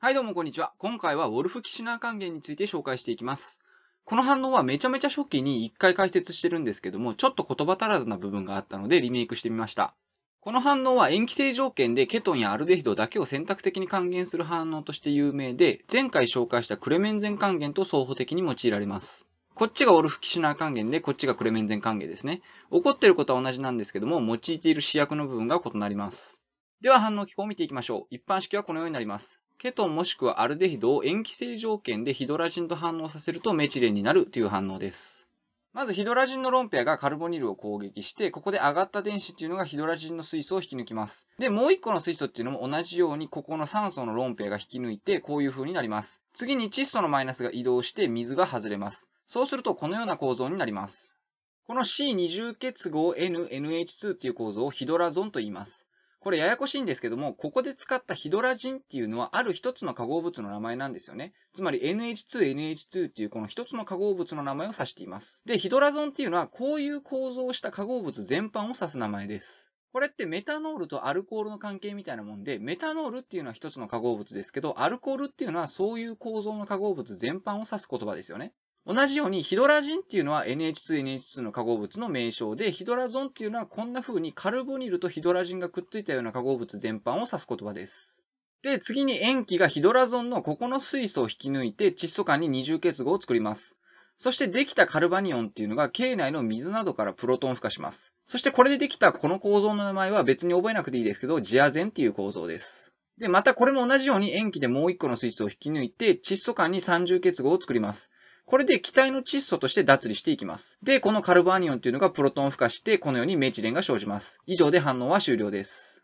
はいどうもこんにちは。今回はウォルフ・キシュナー還元について紹介していきます。この反応はめちゃめちゃ初期に一回解説してるんですけども、ちょっと言葉足らずな部分があったのでリメイクしてみました。この反応は塩基性条件でケトンやアルデヒドだけを選択的に還元する反応として有名で、前回紹介したクレメンゼン還元と双方的に用いられます。こっちがオルフ・キシュナー還元で、こっちがクレメンゼン還元ですね。起こってることは同じなんですけども、用いている試薬の部分が異なります。では反応機構を見ていきましょう。一般式はこのようになります。ケトンもしくはアルデヒドを塩基性条件でヒドラジンと反応させるとメチレンになるという反応です。まずヒドラジンのロンペアがカルボニルを攻撃して、ここで上がった電子っていうのがヒドラジンの水素を引き抜きます。で、もう一個の水素っていうのも同じように、ここの酸素のロンペアが引き抜いて、こういう風になります。次に窒素のマイナスが移動して水が外れます。そうするとこのような構造になります。この C 二重結合 NNH2 っていう構造をヒドラゾンと言います。これややこしいんですけども、ここで使ったヒドラジンっていうのはある一つの化合物の名前なんですよね。つまり NH2、NH2 っていうこの一つの化合物の名前を指しています。で、ヒドラゾンっていうのはこういう構造をした化合物全般を指す名前です。これってメタノールとアルコールの関係みたいなもんで、メタノールっていうのは一つの化合物ですけど、アルコールっていうのはそういう構造の化合物全般を指す言葉ですよね。同じようにヒドラジンっていうのは NH2、NH2 の化合物の名称で、ヒドラゾンっていうのはこんな風にカルボニルとヒドラジンがくっついたような化合物全般を指す言葉です。で、次に塩基がヒドラゾンのここの水素を引き抜いて窒素間に二重結合を作ります。そしてできたカルバニオンっていうのが経内の水などからプロトン孵化します。そしてこれでできたこの構造の名前は別に覚えなくていいですけど、ジアゼンっていう構造です。で、またこれも同じように塩基でもう一個の水素を引き抜いて窒素間に三重結合を作ります。これで気体の窒素として脱離していきます。で、このカルボアニオンというのがプロトン孵化して、このようにメチレンが生じます。以上で反応は終了です。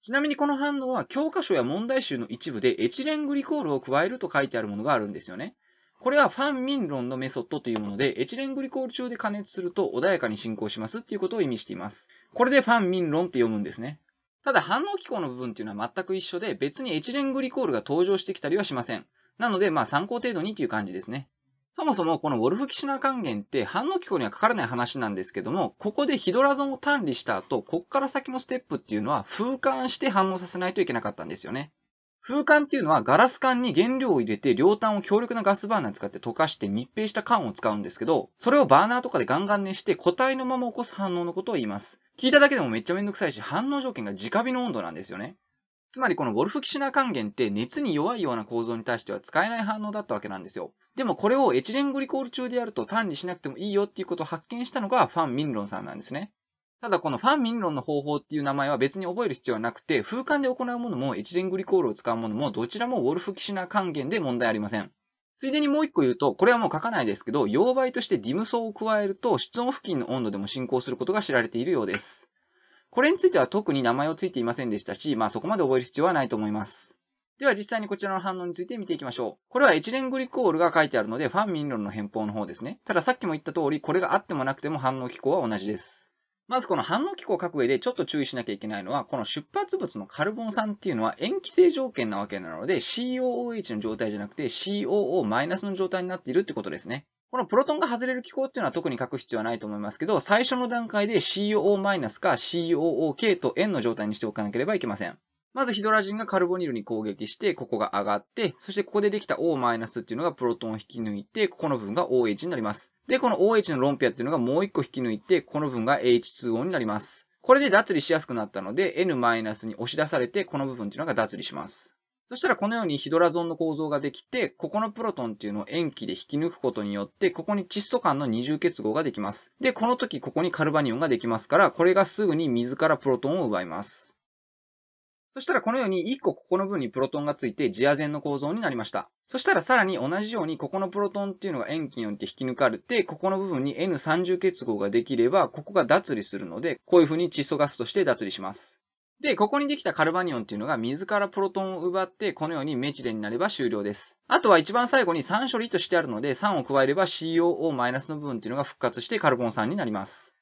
ちなみにこの反応は教科書や問題集の一部でエチレングリコールを加えると書いてあるものがあるんですよね。これはファンミン論のメソッドというもので、エチレングリコール中で加熱すると穏やかに進行しますっていうことを意味しています。これでファンミン論って読むんですね。ただ反応機構の部分っていうのは全く一緒で、別にエチレングリコールが登場してきたりはしません。なので、まあ参考程度にっていう感じですね。そもそもこのウォルフキシュナ還元って反応機構にはかからない話なんですけども、ここでヒドラゾンを単離した後、こっから先のステップっていうのは風管して反応させないといけなかったんですよね。風管っていうのはガラス管に原料を入れて両端を強力なガスバーナー使って溶かして密閉した管を使うんですけど、それをバーナーとかでガンガン熱して固体のまま起こす反応のことを言います。聞いただけでもめっちゃめんどくさいし、反応条件が直火の温度なんですよね。つまりこのウォルフキシナ還元って熱に弱いような構造に対しては使えない反応だったわけなんですよ。でもこれをエチレングリコール中でやると単にしなくてもいいよっていうことを発見したのがファン・ミンロンさんなんですね。ただこのファン・ミンロンの方法っていう名前は別に覚える必要はなくて、風管で行うものもエチレングリコールを使うものもどちらもウォルフキシナ還元で問題ありません。ついでにもう一個言うと、これはもう書かないですけど、溶媒としてディム層を加えると室温付近の温度でも進行することが知られているようです。これについては特に名前をついていませんでしたし、まあそこまで覚える必要はないと思います。では実際にこちらの反応について見ていきましょう。これはエチレングリコールが書いてあるので、ファンミンロンの変法の方ですね。たださっきも言った通り、これがあってもなくても反応機構は同じです。まずこの反応機構を書く上でちょっと注意しなきゃいけないのは、この出発物のカルボン酸っていうのは塩基性条件なわけなので、COOH の状態じゃなくて COO- の状態になっているってことですね。このプロトンが外れる機構っていうのは特に書く必要はないと思いますけど、最初の段階で COO- か COOK と N の状態にしておかなければいけません。まずヒドラジンがカルボニルに攻撃して、ここが上がって、そしてここでできた O- っていうのがプロトンを引き抜いて、ここの部分が OH になります。で、この OH のロンピアっていうのがもう一個引き抜いて、この部分が H2O になります。これで脱離しやすくなったので、N- に押し出されて、この部分っていうのが脱離します。そしたらこのようにヒドラゾンの構造ができて、ここのプロトンっていうのを塩基で引き抜くことによって、ここに窒素間の二重結合ができます。で、この時ここにカルバニオンができますから、これがすぐに水からプロトンを奪います。そしたらこのように1個ここの部分にプロトンがついてジアゼンの構造になりました。そしたらさらに同じようにここのプロトンっていうのが塩基によって引き抜かれて、ここの部分に N 三重結合ができれば、ここが脱離するので、こういう風に窒素ガスとして脱離します。で、ここにできたカルバニオンっていうのが水からプロトンを奪って、このようにメチレンになれば終了です。あとは一番最後に酸処理としてあるので、酸を加えれば COO- の部分っていうのが復活してカルボン酸になります。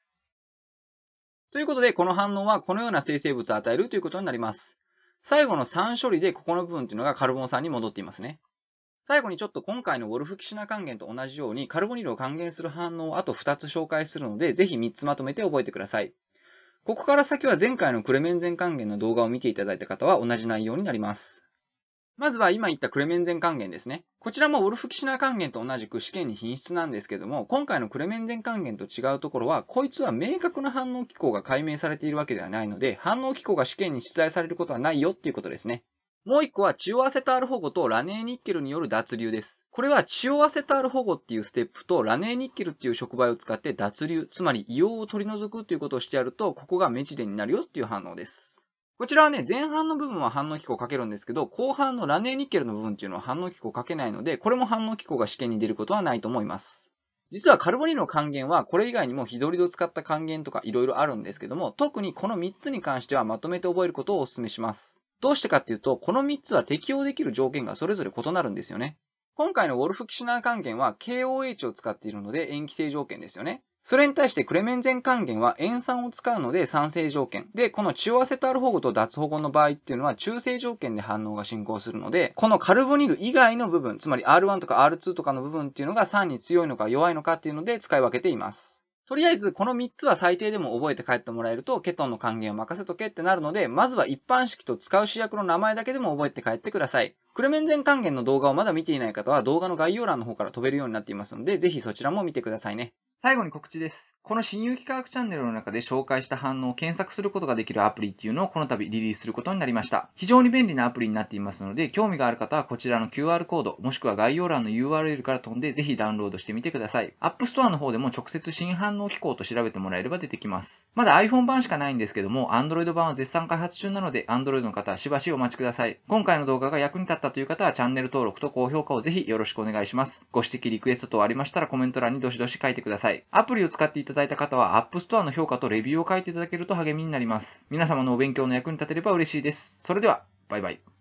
ということで、この反応はこのような生成物を与えるということになります。最後の酸処理でここの部分っていうのがカルボン酸に戻っていますね。最後にちょっと今回のウォルフキシナ還元と同じようにカルボニルを還元する反応をあと2つ紹介するので、ぜひ3つまとめて覚えてください。ここから先は前回のクレメンゼン還元の動画を見ていただいた方は同じ内容になります。まずは今言ったクレメンゼン還元ですね。こちらもウォルフ・キシナー還元と同じく試験に品質なんですけども、今回のクレメンゼン還元と違うところは、こいつは明確な反応機構が解明されているわけではないので、反応機構が試験に出題されることはないよっていうことですね。もう一個はチオアセタール保護とラネーニッケルによる脱流です。これはチオアセタール保護っていうステップとラネーニッケルっていう触媒を使って脱流、つまり硫黄を取り除くっていうことをしてやると、ここがメチデになるよっていう反応です。こちらはね、前半の部分は反応機構をかけるんですけど、後半のラネーニッケルの部分っていうのは反応機構をかけないので、これも反応機構が試験に出ることはないと思います。実はカルボニルの還元はこれ以外にもヒドリドを使った還元とか色々あるんですけども、特にこの3つに関してはまとめて覚えることをお勧めします。どうしてかっていうと、この3つは適用できる条件がそれぞれ異なるんですよね。今回のウォルフ・キシュナー還元は KOH を使っているので塩基性条件ですよね。それに対してクレメンゼン還元は塩酸を使うので酸性条件。で、このチオアセタール保護と脱保護の場合っていうのは中性条件で反応が進行するので、このカルボニル以外の部分、つまり R1 とか R2 とかの部分っていうのが酸に強いのか弱いのかっていうので使い分けています。とりあえず、この3つは最低でも覚えて帰ってもらえると、ケトンの還元を任せとけってなるので、まずは一般式と使う主役の名前だけでも覚えて帰ってください。クレメンゼン還元の動画をまだ見ていない方は動画の概要欄の方から飛べるようになっていますので、ぜひそちらも見てくださいね。最後に告知です。この新有機科学チャンネルの中で紹介した反応を検索することができるアプリっていうのをこの度リリースすることになりました。非常に便利なアプリになっていますので、興味がある方はこちらの QR コード、もしくは概要欄の URL から飛んでぜひダウンロードしてみてください。App Store の方でも直接新反応機構と調べてもらえれば出てきます。まだ iPhone 版しかないんですけども、Android 版は絶賛開発中なので、Android の方はしばしお待ちください。今回の動画が役に立ったという方はチャンネル登録と高評価をぜひよろしくお願いします。ご指摘リクエスト等ありましたらコメント欄にどしどし書いてください。アプリを使ってっていただいた方は、App Store の評価とレビューを書いていただけると励みになります。皆様のお勉強の役に立てれば嬉しいです。それでは、バイバイ。